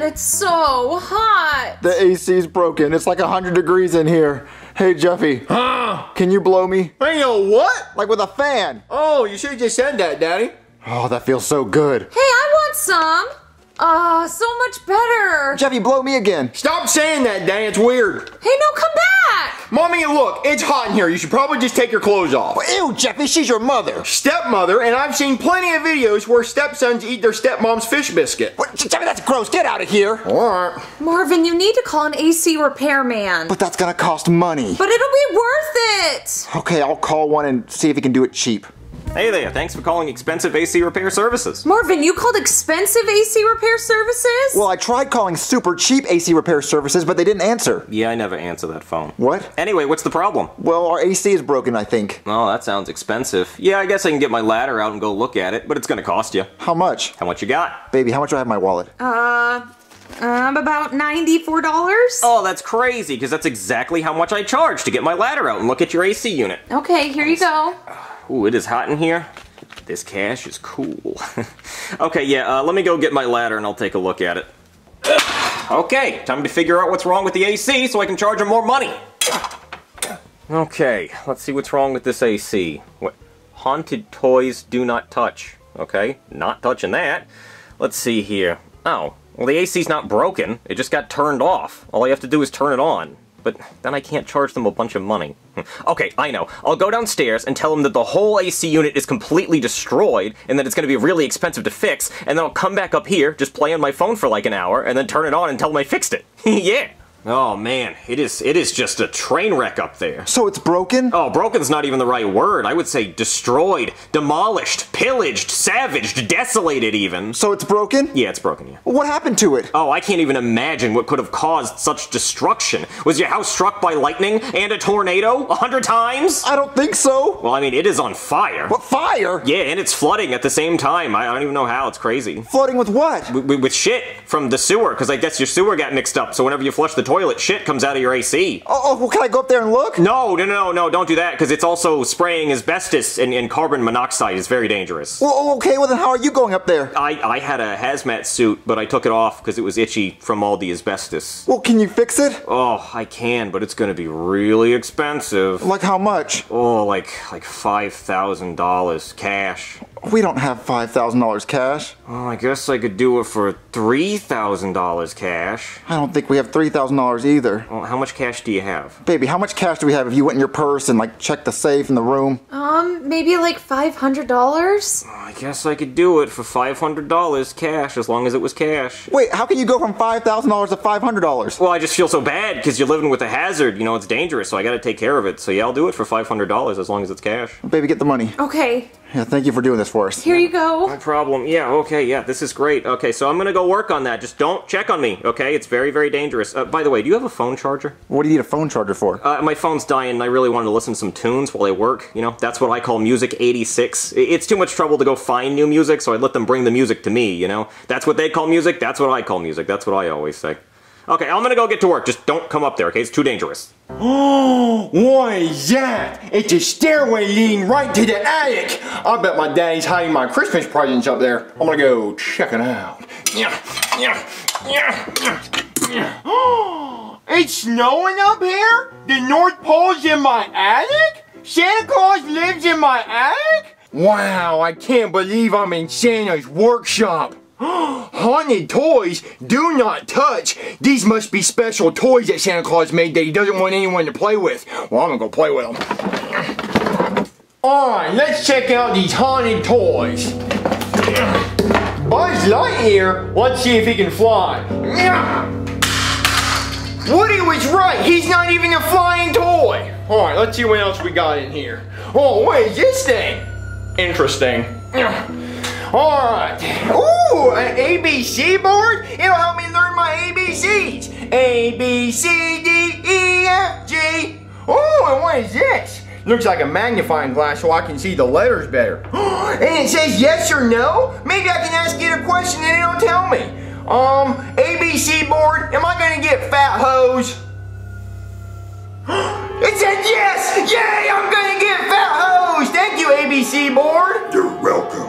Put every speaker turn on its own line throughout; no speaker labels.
and it's so hot.
The AC's broken. It's like 100 degrees in here. Hey, Jeffy.
Huh?
Can you blow me?
I know what?
Like with a fan.
Oh, you should have just said that, Daddy.
Oh, that feels so good.
Hey, I want some. Ah, so much better.
Jeffy, blow me again.
Stop saying that, Daddy. It's weird.
Hey, no, come back.
Mommy, look, it's hot in here. You should probably just take your clothes off.
Ew, Jeffy, she's your mother.
Stepmother, and I've seen plenty of videos where stepsons eat their stepmom's fish biscuit.
What? Jeffy, that's gross. Get out of here.
Alright.
Marvin, you need to call an AC repairman.
But that's gonna cost money.
But it'll be worth it.
Okay, I'll call one and see if he can do it cheap.
Hey there, thanks for calling Expensive AC Repair Services.
Marvin, you called expensive AC repair services?
Well, I tried calling super cheap AC repair services, but they didn't answer.
Yeah, I never answer that phone.
What?
Anyway, what's the problem?
Well, our AC is broken, I think.
Oh, that sounds expensive. Yeah, I guess I can get my ladder out and go look at it, but it's gonna cost you.
How much?
How much you got?
Baby, how much do I have in my wallet?
uh, um, about $94.
Oh, that's crazy, because that's exactly how much I charge to get my ladder out and look at your AC unit.
Okay, here you go.
Ooh, it is hot in here. This cash is cool. okay, yeah, uh, let me go get my ladder and I'll take a look at it. okay, time to figure out what's wrong with the AC so I can charge him more money. Okay, let's see what's wrong with this AC. What? Haunted toys do not touch. Okay, not touching that. Let's see here. Oh, well the AC's not broken. It just got turned off. All I have to do is turn it on. But then I can't charge them a bunch of money. okay, I know. I'll go downstairs and tell them that the whole AC unit is completely destroyed and that it's going to be really expensive to fix, and then I'll come back up here, just play on my phone for like an hour, and then turn it on and tell them I fixed it. yeah. Oh man, it is it is just a train wreck up there.
So it's broken?
Oh, broken's not even the right word. I would say destroyed, demolished, pillaged, savaged, desolated even.
So it's broken?
Yeah, it's broken, yeah.
What happened to it?
Oh, I can't even imagine what could have caused such destruction. Was your house struck by lightning and a tornado a hundred times?
I don't think so.
Well, I mean, it is on fire.
What fire?
Yeah, and it's flooding at the same time. I, I don't even know how. It's crazy.
Flooding with what?
With, with shit from the sewer, because I guess your sewer got mixed up. So whenever you flush the toilet, shit comes out of your AC.
Oh, oh well, can I go up there and look?
No, no, no, no, don't do that, because it's also spraying asbestos and, and carbon monoxide. is very dangerous.
Well, oh, okay, well then how are you going up there?
I, I had a hazmat suit, but I took it off because it was itchy from all the asbestos.
Well, can you fix it?
Oh, I can, but it's gonna be really expensive.
Like how much?
Oh, like like five thousand dollars cash.
We don't have $5,000 cash.
Oh, I guess I could do it for three thousand dollars cash.
I don't think we have $3,000 either.
Well, how much cash do you have?
Baby, how much cash do we have if you went in your purse and like checked the safe in the room?
Um, maybe like $500?
I guess I could do it for five hundred dollars cash, as long as it was cash.
Wait, how can you go from $5,000 to $500?
Well, I just feel so bad because you're living with a hazard. You know, it's dangerous, so I gotta take care of it. So yeah, I'll do it for five hundred dollars as long as it's cash.
Baby, get the money.
Okay,
Yeah, thank you for doing this for us.
here you go.
No problem. Yeah, okay, yeah, this is great. Okay, so I'm gonna go work on that. Just don't check on me, okay? It's very, very dangerous. Uh, by the way, do you have a phone charger?
What do you need a phone charger for?
Uh, my phone's dying and I really wanted to listen to some tunes while I work. You know, that's what I call Music 86. It's too much trouble to go find new music, so I let them bring the music to me, you know? That's what they call music, that's what I call music. That's what I always say. Okay, I'm gonna go get to work. Just don't come up there, okay? It's too dangerous.
Oh, what is that? It's a stairway leading right to the attic. I bet my daddy's hiding my Christmas presents up there. I'm gonna go check it out. Yeah, yeah, yeah, yeah. Oh, it's snowing up here? The North Pole's in my attic? Santa Claus lives in my attic? Wow, I can't believe I'm in Santa's workshop. Haunted toys do not touch. These must be special toys that Santa Claus made that he doesn't want anyone to play with. Well, I'm gonna go play with them. Alright, let's check out these haunted toys. Buzz Lightyear, let's see if he can fly. Woody was right, he's not even a flying toy. Alright, let's see what else we got in here. Oh, what is this thing? Interesting. Alright. Ooh, an ABC board? It'll help me learn my ABCs. A, B, C, D, E, F, G. Oh, and what is this? Looks like a magnifying glass so I can see the letters better. and it says yes or no? Maybe I can ask it a question and it'll tell me. Um, ABC board, am I gonna get fat hose? it said yes! Yay, I'm gonna get fat hose! Thank you, ABC board!
You're welcome.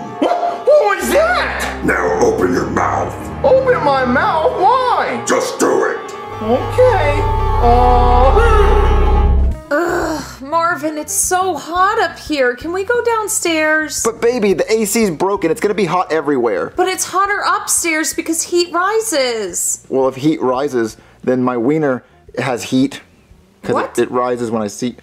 My mouth. Why?
Just do it.
Okay. Uh.
Marvin, it's so hot up here. Can we go downstairs?
But baby, the AC's broken. It's gonna be hot everywhere.
But it's hotter upstairs because heat rises.
Well, if heat rises, then my wiener has heat. Because
What?
it, it rises when I see.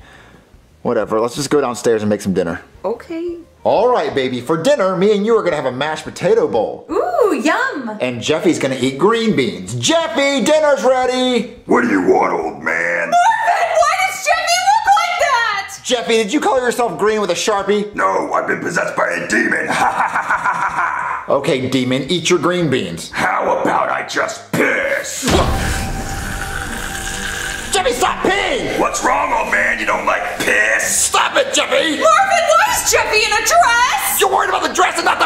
Whatever. Let's just go downstairs and make some dinner.
Okay.
All right, baby. For dinner, me and you are gonna have a mashed potato bowl.
Ooh, yum.
And Jeffy's gonna eat green beans. Jeffy, dinner's ready!
What do you want, old man?
Marvin, why does Jeffy look like that?
Jeffy, did you color yourself green with a sharpie?
No, I've been possessed by a demon.
Okay, demon, eat your green beans.
How about I just piss?
Jeffy, stop peeing!
What's wrong, old man? You don't like piss?
Stop it, Jeffy!
Marvin, why is Jeffy in a dress?
You're worried about the dress and not the pee!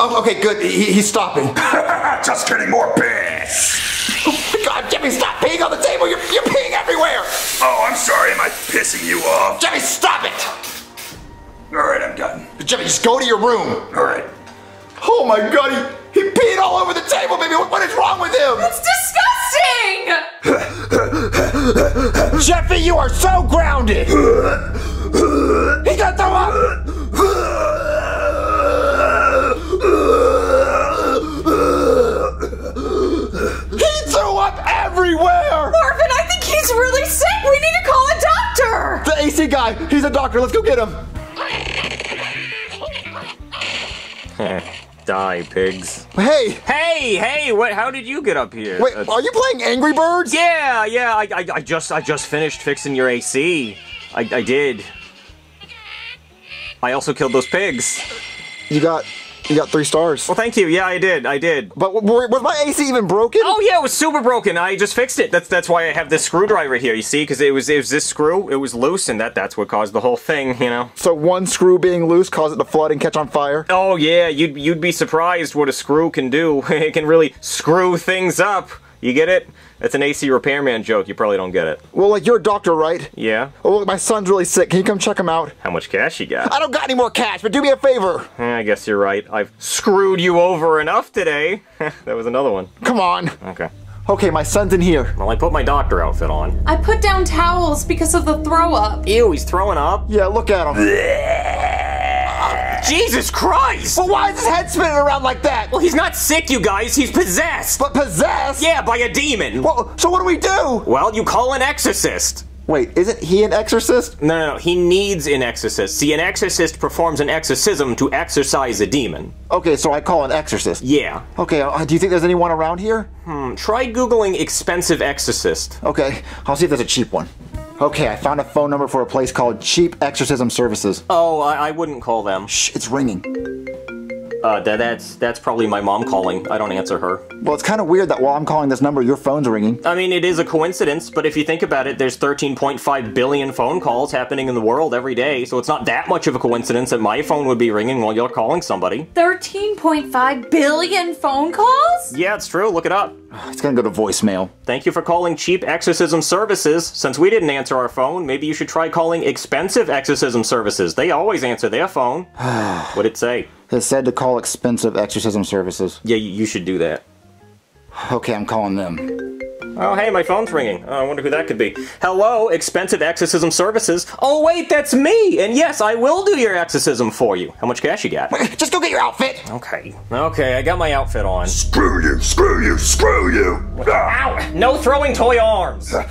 Oh, okay, good. He, he's stopping.
just kidding, more piss.
Oh, God, Jeffy, stop peeing on the table! You're, you're peeing everywhere!
Oh, I'm sorry. Am I pissing you off?
Jeffy, stop it!
All right, I'm done.
Jeffy, just go to your room.
All right.
Oh my god, he, he peed all over the table, baby! What, what is wrong with him?
It's disgusting.
Jeffy, you are so grounded! He's gonna throw up! He threw up everywhere!
Marvin, I think he's really sick. We need to call a
Guy, he's a doctor, let's go get him!
Die, pigs.
Hey,
Hey, hey, what? How did you get up here?
wait,
Uh,
are you playing Angry Birds?
yeah, yeah. I, I, I just, I just finished fixing your AC. I, I did. I also killed those pigs.
You got, you got three stars.
Well, thank you. Yeah, I did. I did.
But was my AC even broken?
Oh yeah, it was super broken. I just fixed it. That's that's why I have this screwdriver here. You see, because it was it was this screw. It was loose, and that that's what caused the whole thing. You know.
So one screw being loose caused it to flood and catch on fire?
Oh yeah, you'd you'd be surprised what a screw can do. it can really screw things up. You get it? That's an AC repairman joke. You probably don't get it.
Well, like, you're a doctor, right?
Yeah.
Oh, look, my son's really sick. Can you come check him out?
How much cash you got?
I don't got any more cash, but do me a favor.
Eh, I guess you're right. I've screwed you over enough today. that was another one.
Come on.
Okay.
Okay, my son's in here.
Well, I put my doctor outfit on.
I put down towels because of the throw up.
Ew, he's throwing up.
Yeah, look at him.
Jesus Christ!
But why is his head spinning around like that?
Well, he's not sick, you guys. He's possessed.
But possessed?
Yeah, by a demon.
Well, so what do we do?
Well, you call an exorcist.
Wait, isn't he an exorcist?
No, no, no. He needs an exorcist. See, an exorcist performs an exorcism to exorcise a demon.
Okay, so I call an exorcist.
Yeah.
Okay, uh, do you think there's anyone around here?
Hmm, try Googling expensive exorcist.
Okay, I'll see if there's a cheap one. Okay, I found a phone number for a place called Cheap Exorcism Services.
Oh, I, I wouldn't call them.
Shh, it's ringing.
Uh, that, that's that's probably my mom calling. I don't answer her.
Well, it's kind of weird that while I'm calling this number, your phone's ringing.
I mean, it is a coincidence, but if you think about it, there's 13.5 billion phone calls happening in the world every day, so it's not that much of a coincidence that my phone would be ringing while you're calling somebody.
13.5 billion phone calls?
Yeah, it's true. Look it up.
It's gonna go to voicemail.
Thank you for calling Cheap Exorcism Services. Since we didn't answer our phone, maybe you should try calling Expensive Exorcism Services. They always answer their phone. What'd it say?
It said to call expensive exorcism services.
Yeah, you you should do that.
Okay, I'm calling them.
Oh, hey, my phone's ringing. Oh, I wonder who that could be. Hello, Expensive Exorcism Services. Oh, wait, that's me! And yes, I will do your exorcism for you. How much cash you got?
Just go get your outfit.
Okay. Okay, I got my outfit on.
Screw you, screw you, screw you.
Ow! No throwing toy arms!
Uh,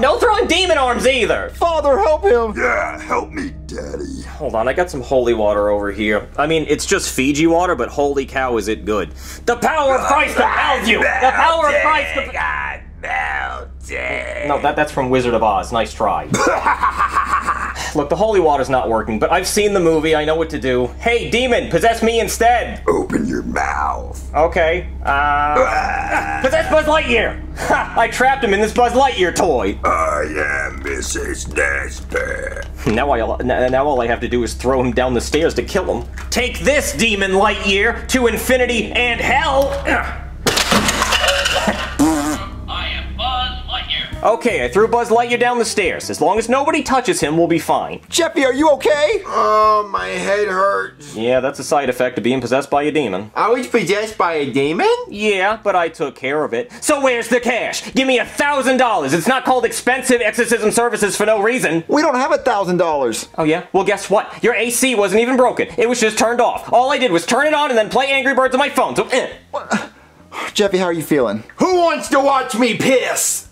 No throwing demon arms either!
Father, help him.
Yeah, help me, daddy.
Hold on, I got some holy water over here. I mean, it's just Fiji water, but holy cow, is it good. The power of Christ compels you! The power of Christ compels...
God, melted.
No, that, that's from Wizard of Oz. Nice try. Look, the holy water's not working, but I've seen the movie. I know what to do. Hey, demon, possess me instead.
Open your mouth.
Okay. Uh, possess Buzz Lightyear. Ha! I trapped him in this Buzz Lightyear toy.
I am Mrs. Nesbit.
Now I now all I have to do is throw him down the stairs to kill him. Take this, demon Lightyear, to infinity and hell. Okay, I threw Buzz Lightyear down the stairs. As long as nobody touches him, we'll be fine.
Jeffy, are you okay?
Oh, my head hurts.
Yeah, that's a side effect of being possessed by a demon.
I was possessed by a demon?
Yeah, but I took care of it. So where's the cash? Give me a thousand dollars. It's not called expensive exorcism services for no reason.
We don't have a thousand dollars.
Oh yeah? Well guess what? Your AC wasn't even broken. It was just turned off. All I did was turn it on and then play Angry Birds on my phone. So eh.
Jeffy, how are you feeling?
Who wants to watch me piss?